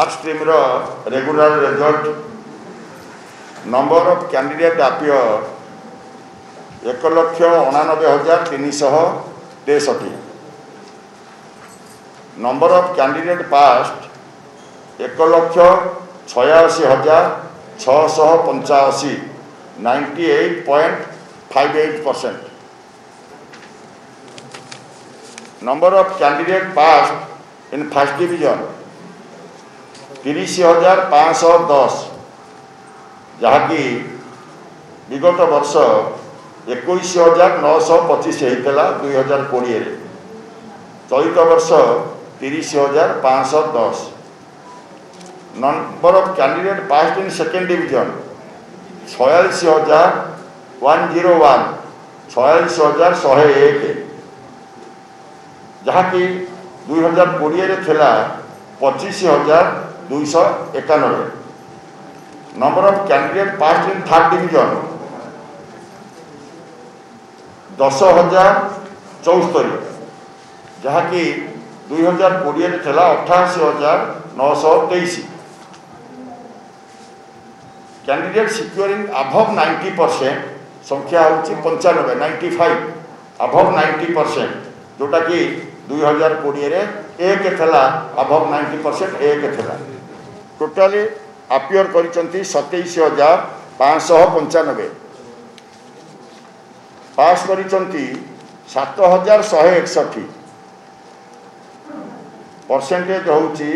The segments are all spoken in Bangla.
ଆର୍ଟସ୍ ଟିମ୍ର regular result number of candidate appear ଏକ ଲକ୍ଷ ଅଣାନବେ ହଜାର ତିନିଶହ ତେଷଠି ନମ୍ବର ଅଫ୍ କ୍ୟାଣ୍ଡିଡେଟ୍ ପାଷ୍ଟ ଏକ ଲକ୍ଷ ଛୟାଅଶୀ ହଜାର ଛଅଶହ ପଞ୍ଚାଅଶୀ ninety eight point five eight percent number of candidate passed in first division ତିରିଶ ହଜାର ପାଞ୍ଚଶହ ଦଶ ଯାହାକି ବିଗତ ବର୍ଷ ଏକୋଇଶ ହଜାର ନଅଶହ ପଚିଶ ହେଇଥିଲା ଦୁଇ ହଜାର କୋଡ଼ିଏରେ ଚଳିତ ବର୍ଷ ତିରିଶ ହଜାର ପାଞ୍ଚଶହ ଦଶ number of candidate first in second division ଛୟାଳିଶ ହଜାର ୱାନ୍ ଜିରୋ ୱାନ୍ ଛୟାଳିଶ ହଜାର ଶହେ ଏକ ଯାହାକି ଦୁଇ ହଜାର କୋଡ଼ିଏରେ ଥିଲା ପଚିଶ ହଜାର দুইশো একানব্বই number of candidate first in third division দশ হাজার চৌস্তরি ଯାହାକି ଦୁଇ ହଜାର କୋଡ଼ିଏରେ ଥିଲା ଅଠାଅଶୀ ହଜାର ନଅଶହ ତେଇଶ candidate securing above ninety percent ସଂଖ୍ୟା ହେଉଛି ପଞ୍ଚାନବେ ninety five above ninety percent ଯେଉଁଟାକି ଦୁଇ ହଜାର କୋଡ଼ିଏରେ ଏକ ଥିଲା ଆଭଭ୍ ନାଇଣ୍ଟି ପରସେଣ୍ଟ ଏକ ଥିଲା ଟୋଟାଲି ଆପିଅର କରିଛନ୍ତି ସତେଇଶ ହଜାର ପାଞ୍ଚଶହ ପଞ୍ଚାନବେ ପାସ୍ କରିଛନ୍ତି ସାତ ହଜାର ଶହେ ଏକଷଠି ପରସେଣ୍ଟେଜ୍ ହେଉଛି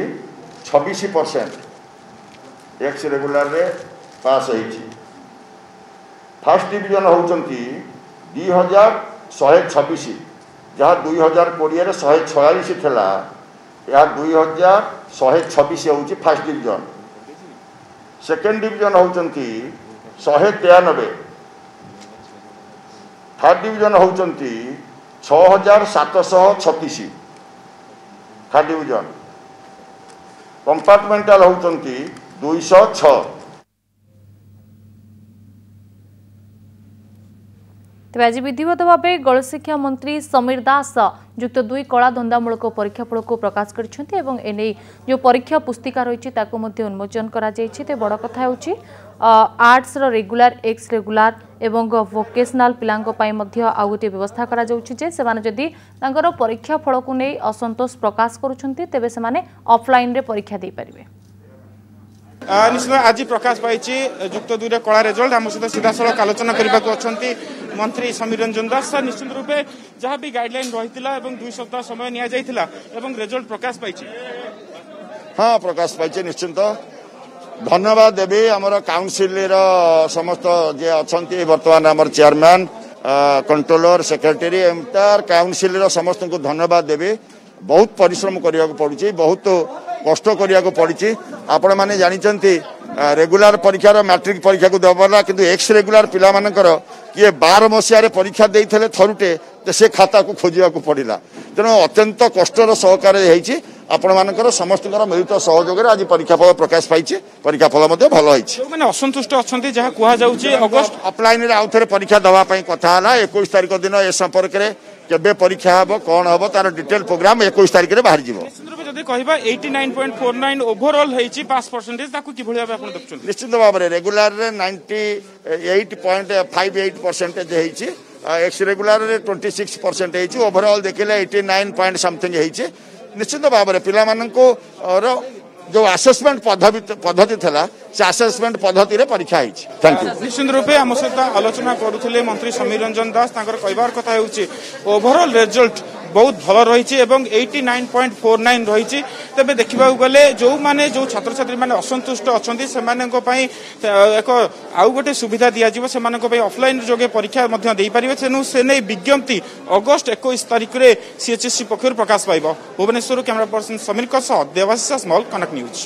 ଛବିଶ ପରସେଣ୍ଟ ଏକ୍ସ ରେଗୁଲାରରେ ପାସ୍ ହେଇଛି ଫାର୍ଷ୍ଟ ଡିଭିଜନ୍ ହେଉଛନ୍ତି ଦୁଇ ହଜାର ଶହେ ଛବିଶ ଯାହା ଦୁଇ ହଜାର କୋଡ଼ିଏରେ ଶହେ ଛୟାଳିଶ ଥିଲା ଏହା ଦୁଇ ହଜାର ଶହେ ଛବିଶ ହେଉଛି ଫାର୍ଷ୍ଟ ଡିଭିଜନ୍ ସେକେଣ୍ଡ ଡିଭିଜନ୍ ହେଉଛନ୍ତି ଶହେ ତେୟାନବେ ଥାର୍ଡ଼ ଡିଭିଜନ୍ ହେଉଛନ୍ତି ଛଅ ହଜାର ସାତଶହ ଛତିଶ ଥାର୍ଡ଼ ଡିଭିଜନ୍ କମ୍ପାର୍ଟମେଣ୍ଟାଲ୍ ହେଉଛନ୍ତି ଦୁଇଶହ ଛଅ তবে আজ বিধিবদ্ধ ভাবে গণশিক্ষা মন্ত্রী সমীর দাস যুক্ত দুই কলা ধন্দামূলক পরীক্ষা ফলক প্রকাশ করেছেন এবং এনে যে পরীক্ষা পুস্তিকা রয়েছে তাকে মধ্যে উন্মোচন করা যাই তো বড় কথা হচ্ছে আর্টসর রেগুলার এক্স রেগুলার এবং ভোকেশনাল পিলাপাই আউ গোটিয়ে ব্যবস্থা করা যাচ্ছে যে সে যদি তাঁর পরীক্ষা ফলকু নেই অসন্তোষ প্রকাশ করছেন তবে সে অফলাইন পরীক্ষা দিয়ে পারিবে নিশ্চিত আজি প্রকাশ পাইছি যুক্ত দুইটা কলা রেজল্ট আমার সহ সিধাসলখ আলোচনা করা অনেক মন্ত্রী সমীর রঞ্জন দাস স্যার নিশ্চিত রূপে যা বি গাইডলাইন রয়েছিল এবং দুই সপ্তাহ সময় নিয়ে যাই এবং রেজল্ট প্রকাশ পাইছি হ্যাঁ প্রকাশ পাইছে নিশ্চিন্ত ধন্যবাদ দেবী আমার কাউন্সিল সমস্ত যে অনেক বর্তমান আমার চেয়ারম্যান কন্ট্রোলর সেক্রেটারি এমতার কাউন্সিল সমস্ত ধন্যবাদ দেবী বহুত পরিশ্রম করা পড়ুছি বহুত କଷ୍ଟ କରିବାକୁ ପଡ଼ିଛି ଆପଣମାନେ ଜାଣିଛନ୍ତି ରେଗୁଲାର ପରୀକ୍ଷାର ମାଟ୍ରିକ ପରୀକ୍ଷାକୁ ଦେବାଲା କିନ୍ତୁ ଏକ୍ସ ରେଗୁଲାର ପିଲାମାନଙ୍କର କିଏ ବାର ମସିହାରେ ପରୀକ୍ଷା ଦେଇଥିଲେ ଥରୁଟେ ସେ ଖାତାକୁ ଖୋଜିବାକୁ ପଡ଼ିଲା ତେଣୁ ଅତ୍ୟନ୍ତ କଷ୍ଟର ସହକାର ହେଇଛି ଆପଣମାନଙ୍କର ସମସ୍ତଙ୍କର ମିଳିତ ସହଯୋଗରେ ଆଜି ପରୀକ୍ଷା ଫଳ ପ୍ରକାଶ ପାଇଛି ପରୀକ୍ଷା ଫଳ ମଧ୍ୟ ଭଲ ହେଇଛି ମାନେ ଅସନ୍ତୁଷ୍ଟ ଅଛନ୍ତି ଯାହା କୁହାଯାଉଛି ଅଫଲାଇନ୍ରେ ଆଉ ଥରେ ପରୀକ୍ଷା ଦେବା ପାଇଁ କଥା ହେଲା ଏକୋଇଶ ତାରିଖ ଦିନ ଏ ସମ୍ପର୍କରେ কেবে পরীক্ষা হব কণ হব তার ডিটেল প্রোগ্রাম একুশ তারিখে বাহারি যাব যদি নিশ্চিত ভাবে রেগুলারে ninety eight point five eight percentage হয়েছি এক্স রেগুলারে টোয়েন্টি সিক্স পরসেন্ট হয়েছি ওভরঅল দেখলে এইটি নাইন পয়েন্ট সমথিং হয়েছে নিশ্চিত ভাবে পিলামানঙ্কর जो आसेसमेंट पद्धति पद्धति थिला से आसेसमेंट पद्धति रे परीक्षा आइछ थैंक यू निश्चित रूपे हम सहित आलोचना करूले मंत्री समीर रंजन दास तांकर कहबार कथा हेउची ओवरऑल रिजल्ट ବହୁତ ଭଲ ରହିଛି ଏବଂ eighty nine point four nine ରହିଛି ତେବେ ଦେଖିବାକୁ ଗଲେ ଯେଉଁମାନେ ଯେଉଁ ଛାତ୍ରଛାତ୍ରୀମାନେ ଅସନ୍ତୁଷ୍ଟ ଅଛନ୍ତି ସେମାନଙ୍କ ପାଇଁ ଏକ ଆଉ ଗୋଟେ ସୁବିଧା ଦିଆଯିବ ସେମାନଙ୍କ ପାଇଁ ଅଫ୍ଲାଇନ୍ ଯୋଗେ ପରୀକ୍ଷା ମଧ୍ୟ ଦେଇପାରିବେ ତେଣୁ ସେ ନେଇ ବିଜ୍ଞପ୍ତି ଅଗଷ୍ଟ ଏକୋଇଶ ତାରିଖରେ ସିଏଚ୍ଏସ୍ସି ପକ୍ଷରୁ ପ୍ରକାଶ ପାଇବ ଭୁବନେଶ୍ୱରରୁ କ୍ୟାମେରା ପର୍ସନ ସମୀରଙ୍କ ସହ ଦେବାଶିଷ ସ୍ମଲ୍ କନକ ନ୍ୟୁଜ୍